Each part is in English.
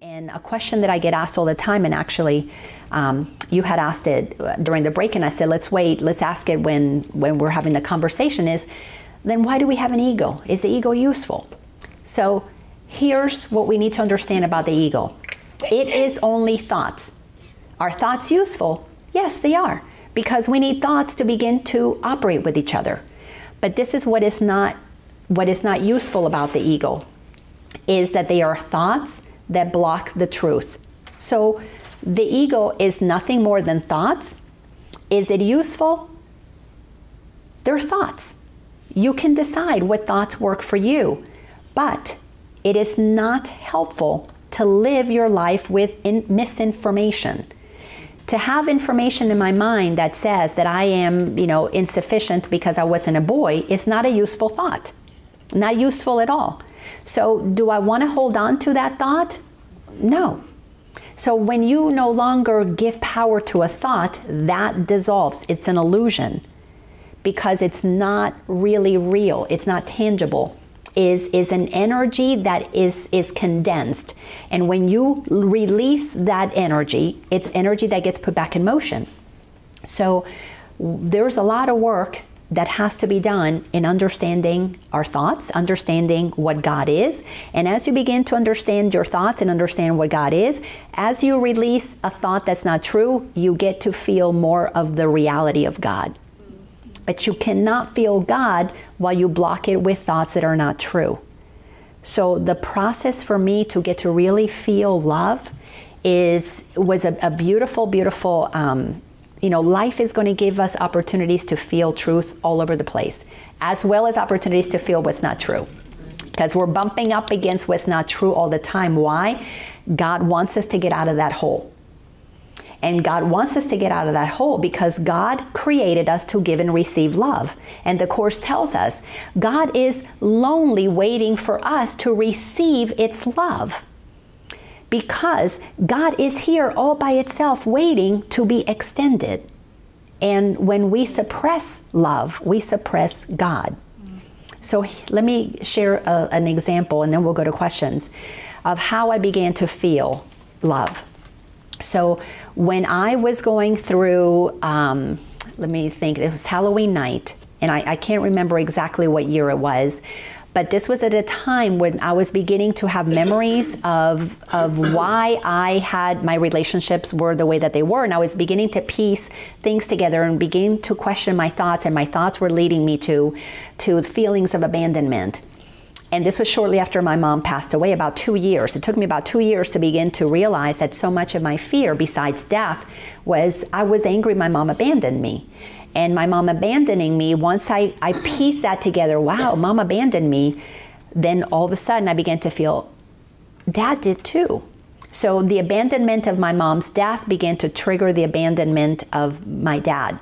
And a question that I get asked all the time, and actually, um, you had asked it during the break, and I said, let's wait, let's ask it when, when we're having the conversation is, then why do we have an ego? Is the ego useful? So here's what we need to understand about the ego it is only thoughts. Are thoughts useful? Yes, they are, because we need thoughts to begin to operate with each other. But this is what is not what is not useful about the ego is that they are thoughts that block the truth. So the ego is nothing more than thoughts. Is it useful? They're thoughts. You can decide what thoughts work for you, but it is not helpful to live your life with misinformation. To have information in my mind that says that I am, you know, insufficient because I wasn't a boy is not a useful thought. Not useful at all. So, do I want to hold on to that thought? No. So, when you no longer give power to a thought, that dissolves. It's an illusion because it's not really real, it's not tangible. Is, is an energy that is, is condensed. And when you release that energy, it's energy that gets put back in motion. So, there's a lot of work that has to be done in understanding our thoughts, understanding what God is. And as you begin to understand your thoughts and understand what God is, as you release a thought that's not true, you get to feel more of the reality of God. But you cannot feel God while you block it with thoughts that are not true. So the process for me to get to really feel love is was a, a beautiful, beautiful um, you know, life is going to give us opportunities to feel truth all over the place, as well as opportunities to feel what's not true. Because we're bumping up against what's not true all the time. Why? God wants us to get out of that hole. And God wants us to get out of that hole because God created us to give and receive love. And the Course tells us God is lonely waiting for us to receive its love because God is here all by itself waiting to be extended. And when we suppress love, we suppress God. So let me share a, an example and then we'll go to questions of how I began to feel love. So when I was going through, um, let me think, it was Halloween night, and I, I can't remember exactly what year it was, but this was at a time when I was beginning to have memories of, of why I had my relationships were the way that they were. And I was beginning to piece things together and begin to question my thoughts. And my thoughts were leading me to, to feelings of abandonment. And this was shortly after my mom passed away, about two years. It took me about two years to begin to realize that so much of my fear, besides death, was I was angry my mom abandoned me and my mom abandoning me, once I, I pieced that together, wow, mom abandoned me, then all of a sudden I began to feel dad did too. So the abandonment of my mom's death began to trigger the abandonment of my dad.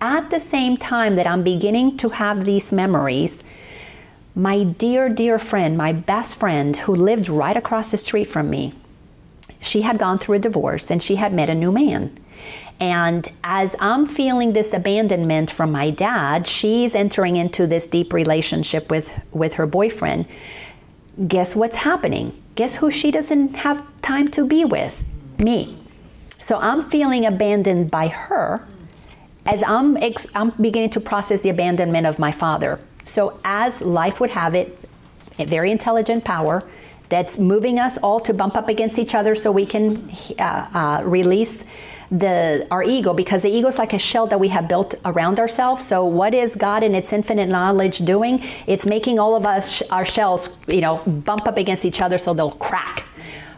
At the same time that I'm beginning to have these memories, my dear, dear friend, my best friend who lived right across the street from me, she had gone through a divorce and she had met a new man. And as I'm feeling this abandonment from my dad, she's entering into this deep relationship with, with her boyfriend. Guess what's happening? Guess who she doesn't have time to be with? Me. So I'm feeling abandoned by her as I'm, I'm beginning to process the abandonment of my father. So, as life would have it, a very intelligent power that's moving us all to bump up against each other so we can uh, uh, release the our ego because the ego is like a shell that we have built around ourselves. So what is God in its infinite knowledge doing? It's making all of us our shells, you know, bump up against each other so they'll crack.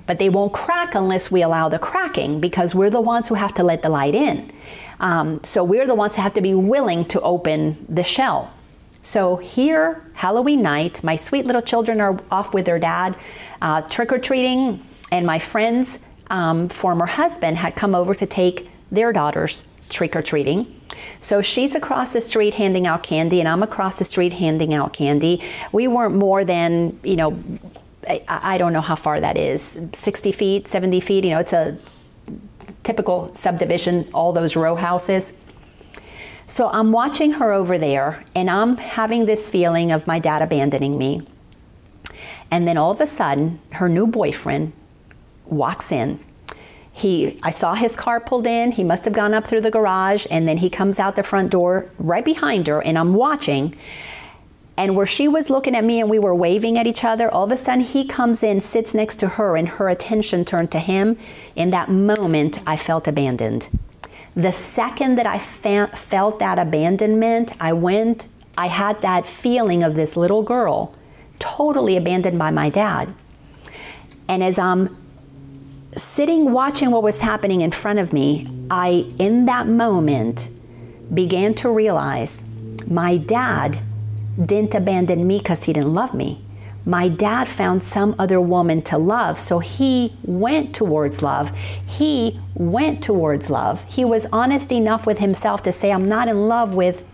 But they won't crack unless we allow the cracking because we're the ones who have to let the light in. Um, so we're the ones that have to be willing to open the shell. So here, Halloween night, my sweet little children are off with their dad, uh, trick or treating, and my friends um, former husband had come over to take their daughters trick or treating. So she's across the street handing out candy, and I'm across the street handing out candy. We weren't more than, you know, I, I don't know how far that is 60 feet, 70 feet. You know, it's a typical subdivision, all those row houses. So I'm watching her over there, and I'm having this feeling of my dad abandoning me. And then all of a sudden, her new boyfriend walks in. He, I saw his car pulled in. He must have gone up through the garage, and then he comes out the front door right behind her, and I'm watching. And where she was looking at me and we were waving at each other, all of a sudden he comes in, sits next to her, and her attention turned to him. In that moment, I felt abandoned. The second that I fe- felt that abandonment, I went, I had that feeling of this little girl totally abandoned by my dad. And as I'm sitting watching what was happening in front of me, I, in that moment, began to realize my dad didn't abandon me because he didn't love me. My dad found some other woman to love, so he went towards love. He went towards love. He was honest enough with himself to say, I'm not in love with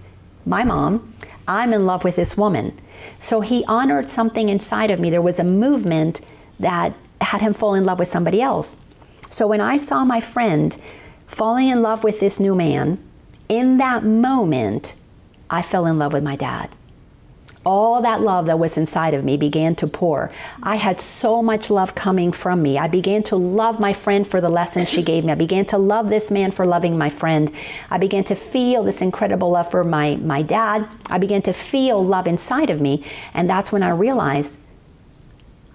my mom, I'm in love with this woman. So he honored something inside of me. There was a movement that had him fall in love with somebody else. So when I saw my friend falling in love with this new man, in that moment, I fell in love with my dad all that love that was inside of me began to pour. I had so much love coming from me. I began to love my friend for the lesson she gave me. I began to love this man for loving my friend. I began to feel this incredible love for my, my dad. I began to feel love inside of me. And that's when I realized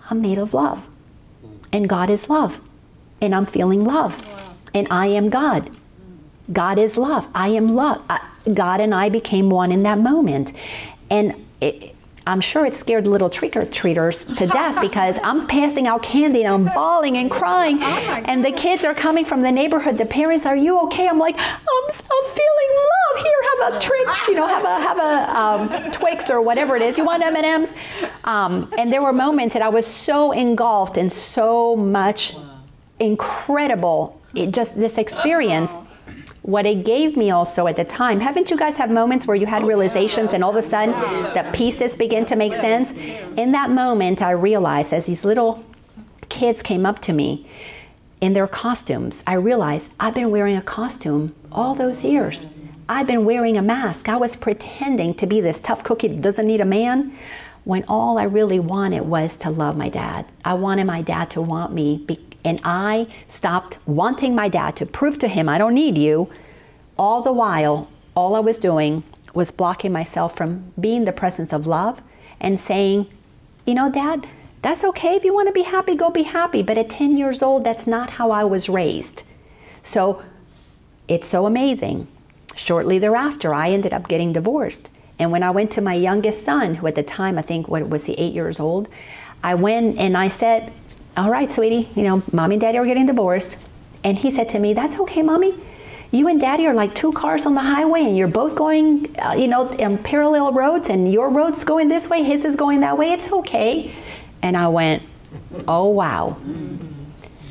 I'm made of love. And God is love. And I'm feeling love. And I am God. God is love. I am love. God and I became one in that moment. And it, I'm sure it scared little trick or treaters to death because I'm passing out candy and I'm bawling and crying. Oh and the kids are coming from the neighborhood. The parents, are you okay? I'm like, I'm, I'm feeling love. Here, have a Trix, you know, have a have a um, Twix or whatever it is. You want M&Ms? Um, and there were moments that I was so engulfed in so much incredible, it, just this experience what it gave me also at the time. Haven't you guys had moments where you had realizations and all of a sudden the pieces begin to make sense? In that moment i realized as these little kids came up to me in their costumes i realized i've been wearing a costume all those years. I've been wearing a mask. I was pretending to be this tough cookie that doesn't need a man when all i really wanted was to love my dad. I wanted my dad to want me and I stopped wanting my dad to prove to him I don't need you. All the while, all I was doing was blocking myself from being the presence of love and saying, you know, dad, that's okay. If you want to be happy, go be happy. But at 10 years old, that's not how I was raised. So it's so amazing. Shortly thereafter, I ended up getting divorced. And when I went to my youngest son, who at the time I think what was he eight years old, I went and I said, all right, sweetie, you know, mommy and daddy are getting divorced. And he said to me, that's okay, mommy. You and daddy are like two cars on the highway and you're both going, uh, you know, in parallel roads and your road's going this way, his is going that way. It's okay. And I went, oh, wow.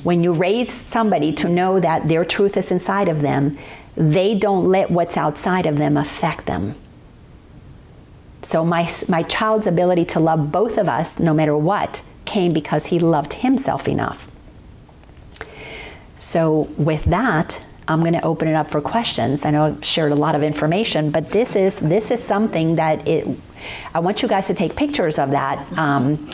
When you raise somebody to know that their truth is inside of them, they don't let what's outside of them affect them. So my, my child's ability to love both of us, no matter what, came because he loved himself enough. So, with that, I'm going to open it up for questions. I know I've shared a lot of information, but this is this is something that it. I want you guys to take pictures of that um,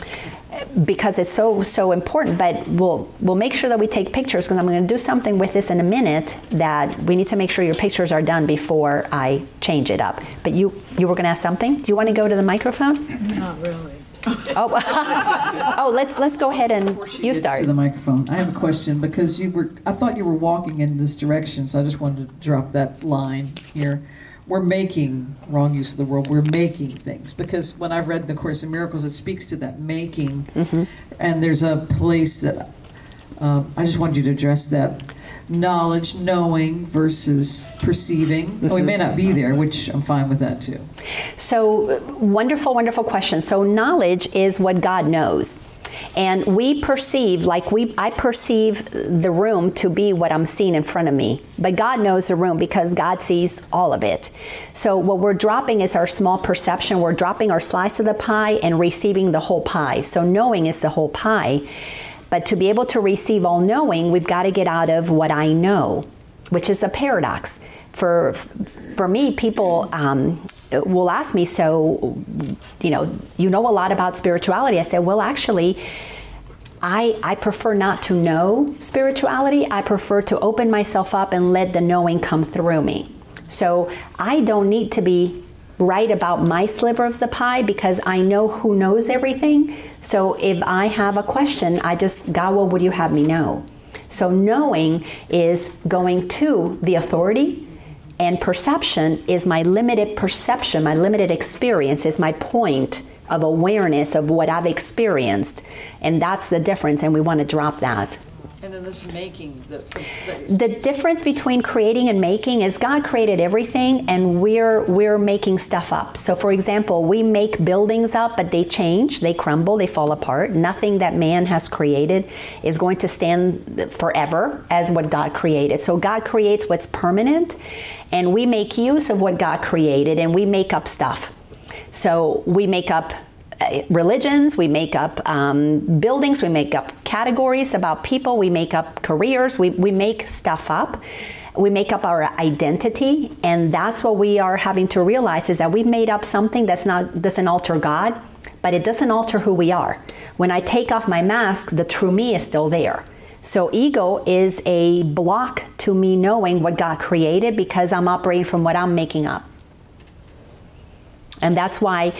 because it's so so important. But we'll we'll make sure that we take pictures because I'm going to do something with this in a minute. That we need to make sure your pictures are done before I change it up. But you you were going to ask something. Do you want to go to the microphone? Not really oh, oh, let's let's go ahead and you start. To the microphone. I have a question because you were. I thought you were walking in this direction, so I just wanted to drop that line here. We're making wrong use of the word. We're making things because when I've read the Course in Miracles, it speaks to that making, mm-hmm. and there's a place that um, I just wanted you to address that knowledge, knowing versus perceiving. Mm-hmm. we may not be there, which I'm fine with that too. So, wonderful, wonderful question. So, knowledge is what God knows. And we perceive, like we, I perceive the room to be what I'm seeing in front of me. But God knows the room because God sees all of it. So what we're dropping is our small perception. We're dropping our slice of the pie and receiving the whole pie. So knowing is the whole pie. But to be able to receive all knowing, we've got to get out of what I know, which is a paradox. For, for me, people um, will ask me, so, you know, you know a lot about spirituality. I say, well, actually, I, I prefer not to know spirituality. I prefer to open myself up and let the knowing come through me. So I don't need to be right about my sliver of the pie because I know who knows everything. So if I have a question, I just, God, what would you have me know? So knowing is going to the authority, and perception is my limited perception, my limited experience, is my point of awareness of what I've experienced. And that's the difference, and we want to drop that. And then this making the, the difference between creating and making is God created everything and we're we're making stuff up. So for example, we make buildings up but they change, they crumble, they fall apart. Nothing that man has created is going to stand forever as what God created. So God creates what's permanent and we make use of what God created and we make up stuff. So we make up religions, we make up um, buildings, we make up categories about people, we make up careers, we, we make stuff up. We make up our identity, and that's what we are having to realize is that we've made up something that's not doesn't alter God, but it doesn't alter who we are. When I take off my mask, the true me is still there. So ego is a block to me knowing what God created because I'm operating from what I'm making up. And that's why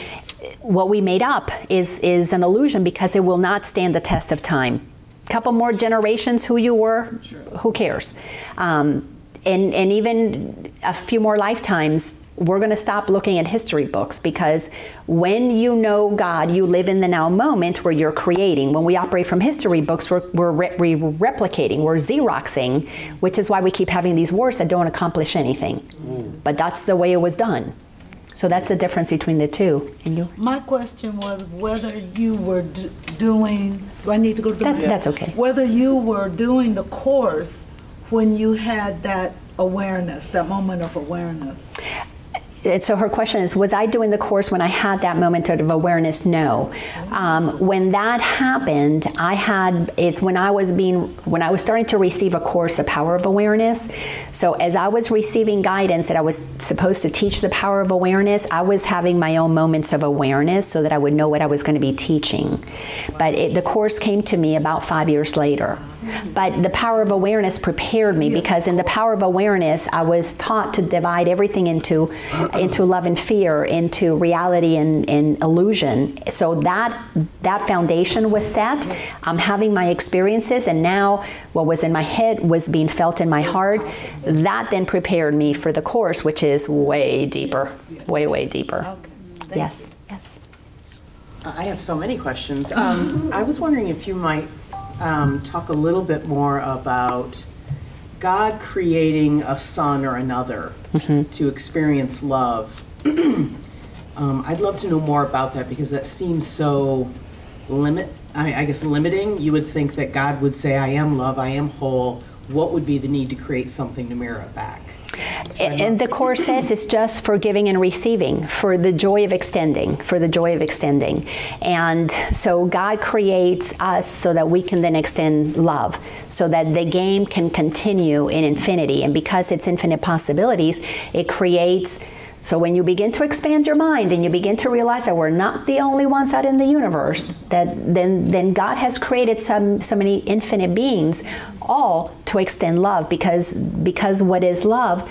what we made up is, is an illusion because it will not stand the test of time. A couple more generations, who you were, sure. who cares? Um, and, and even a few more lifetimes, we're going to stop looking at history books because when you know God, you live in the now moment where you're creating. When we operate from history books, we're, we're, re- we're replicating, we're Xeroxing, which is why we keep having these wars that don't accomplish anything. Mm. But that's the way it was done. So that's the difference between the two. And you? My question was whether you were doing. Do I need to go to the? That's, that's okay. Whether you were doing the course when you had that awareness, that moment of awareness so her question is, was I doing the course when I had that moment of awareness? No. Um, when that happened, I had, it's when I was being, when I was starting to receive a course, The Power of Awareness. So as I was receiving guidance that I was supposed to teach the power of awareness, I was having my own moments of awareness so that I would know what I was going to be teaching. But it, the course came to me about five years later. But the power of awareness prepared me because in the power of awareness, I was taught to divide everything into, into love and fear, into reality and, and illusion. So that that foundation was set. I'm having my experiences, and now what was in my head was being felt in my heart. That then prepared me for the course, which is way deeper, way way deeper. Yes. Yes. I have so many questions. Um, I was wondering if you might um, talk a little bit more about God creating a son or another mm-hmm. to experience love. um, I'd love to know more about that because that seems so limit. I, I guess limiting. You would think that God would say, "I am love. I am whole." What would be the need to create something to mirror it back? And the course says it's just for giving and receiving, for the joy of extending, for the joy of extending. And so God creates us so that we can then extend love, so that the game can continue in infinity. And because it's infinite possibilities, it creates. So when you begin to expand your mind and you begin to realize that we're not the only ones out in the universe, that then then God has created some so many infinite beings, all to extend love because because what is love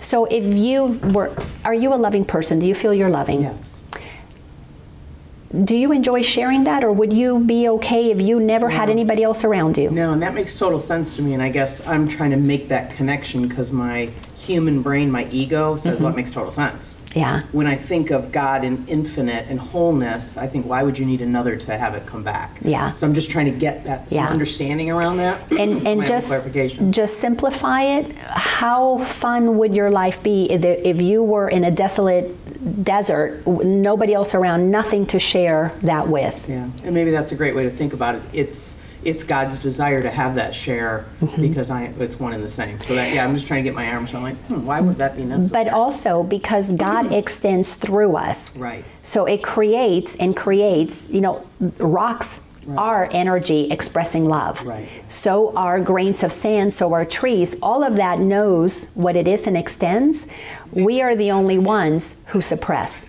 so if you were, are you a loving person? Do you feel you're loving? Yes. Do you enjoy sharing that, or would you be okay if you never no. had anybody else around you? No, and that makes total sense to me. And I guess I'm trying to make that connection because my human brain, my ego, says, mm-hmm. well, it makes total sense. Yeah. When I think of God in infinite and wholeness, I think, why would you need another to have it come back? Yeah. So I'm just trying to get that some yeah. understanding around that. And, and just, just simplify it. How fun would your life be if, if you were in a desolate desert, nobody else around, nothing to share that with? Yeah. And maybe that's a great way to think about it. It's it's God's desire to have that share mm-hmm. because I it's one and the same. So that yeah, I'm just trying to get my arms around like, hmm, why would that be necessary? But also because God extends through us. Right. So it creates and creates, you know, rocks Right. are energy expressing love. Right. So are grains of sand, so are trees. All of that knows what it is and extends. We are the only ones who suppress.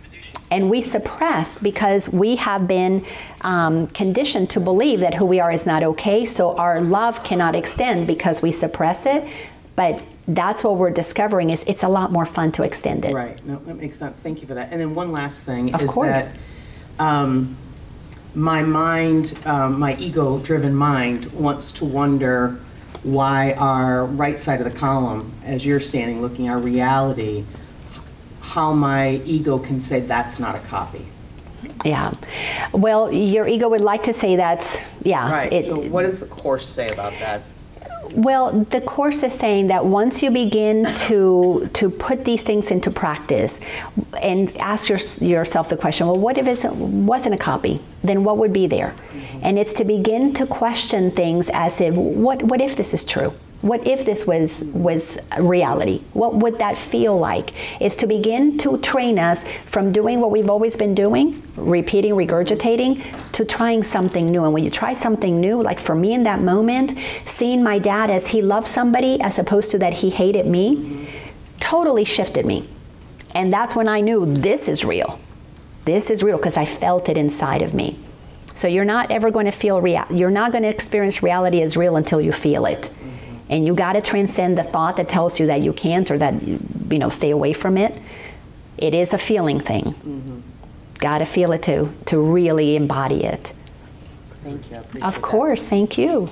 And we suppress because we have been um, conditioned to believe that who we are is not okay. So our love cannot extend because we suppress it. But that's what we're discovering is it's a lot more fun to extend it. Right, no, that makes sense, thank you for that. And then one last thing Of is course. that um, my mind, um, my ego-driven mind wants to wonder why our right side of the column, as you're standing looking, our reality, how my ego can say that's not a copy. Yeah. Well, your ego would like to say that, yeah. Right, it- so what does the course say about that? Well, the course is saying that once you begin to to put these things into practice, and ask your, yourself the question, well, what if it wasn't a copy? Then what would be there? Mm-hmm. And it's to begin to question things as if, what what if this is true? What if this was was reality? What would that feel like? is to begin to train us from doing what we've always been doing, repeating, regurgitating, to trying something new. And when you try something new, like for me in that moment, seeing my dad as he loved somebody as opposed to that he hated me, totally shifted me. And that's when I knew this is real. This is real because I felt it inside of me. So you're not ever going to feel real. You're not going to experience reality as real until you feel it. And you got to transcend the thought that tells you that you can't or that you know stay away from it. It is a feeling thing. Mm-hmm. Got to feel it to to really embody it. Thank you, Of that. course, thank you.